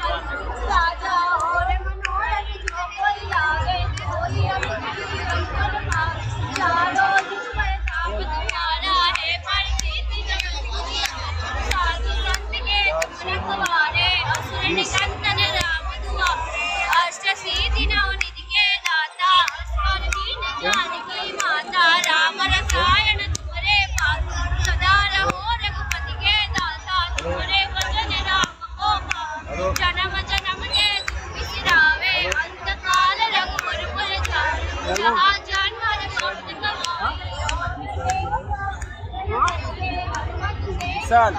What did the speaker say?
好啊 sal.